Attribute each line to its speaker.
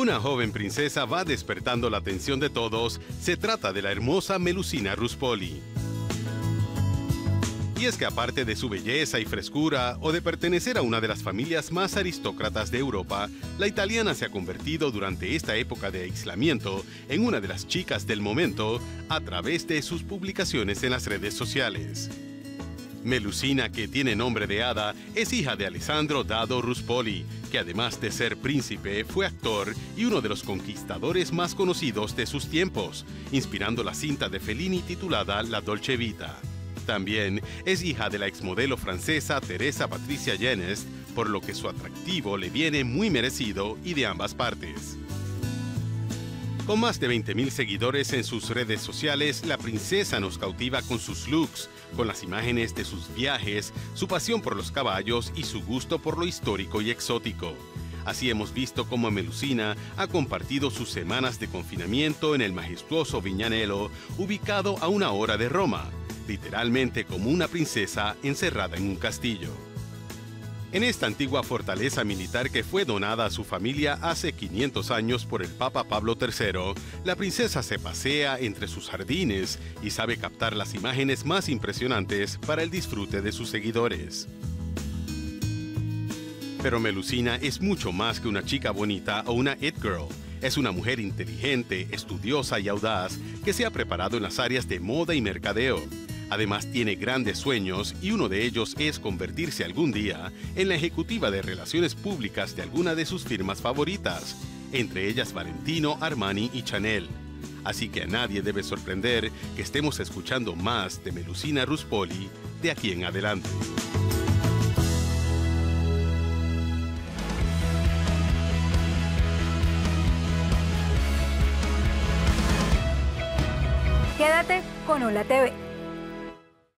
Speaker 1: Una joven princesa va despertando la atención de todos. Se trata de la hermosa Melusina Ruspoli. Y es que aparte de su belleza y frescura o de pertenecer a una de las familias más aristócratas de Europa, la italiana se ha convertido durante esta época de aislamiento en una de las chicas del momento a través de sus publicaciones en las redes sociales. Melusina, que tiene nombre de hada, es hija de Alessandro Dado Ruspoli, que además de ser príncipe, fue actor y uno de los conquistadores más conocidos de sus tiempos, inspirando la cinta de Fellini titulada La Dolce Vita. También es hija de la exmodelo francesa Teresa Patricia Genest, por lo que su atractivo le viene muy merecido y de ambas partes. Con más de 20.000 seguidores en sus redes sociales, la princesa nos cautiva con sus looks, con las imágenes de sus viajes, su pasión por los caballos y su gusto por lo histórico y exótico. Así hemos visto cómo Melusina ha compartido sus semanas de confinamiento en el majestuoso Viñanello, ubicado a una hora de Roma, literalmente como una princesa encerrada en un castillo. En esta antigua fortaleza militar que fue donada a su familia hace 500 años por el Papa Pablo III, la princesa se pasea entre sus jardines y sabe captar las imágenes más impresionantes para el disfrute de sus seguidores. Pero Melusina es mucho más que una chica bonita o una it girl. Es una mujer inteligente, estudiosa y audaz que se ha preparado en las áreas de moda y mercadeo. Además tiene grandes sueños y uno de ellos es convertirse algún día en la ejecutiva de relaciones públicas de alguna de sus firmas favoritas, entre ellas Valentino, Armani y Chanel. Así que a nadie debe sorprender que estemos escuchando más de Melusina Ruspoli de aquí en adelante.
Speaker 2: Quédate con Hola TV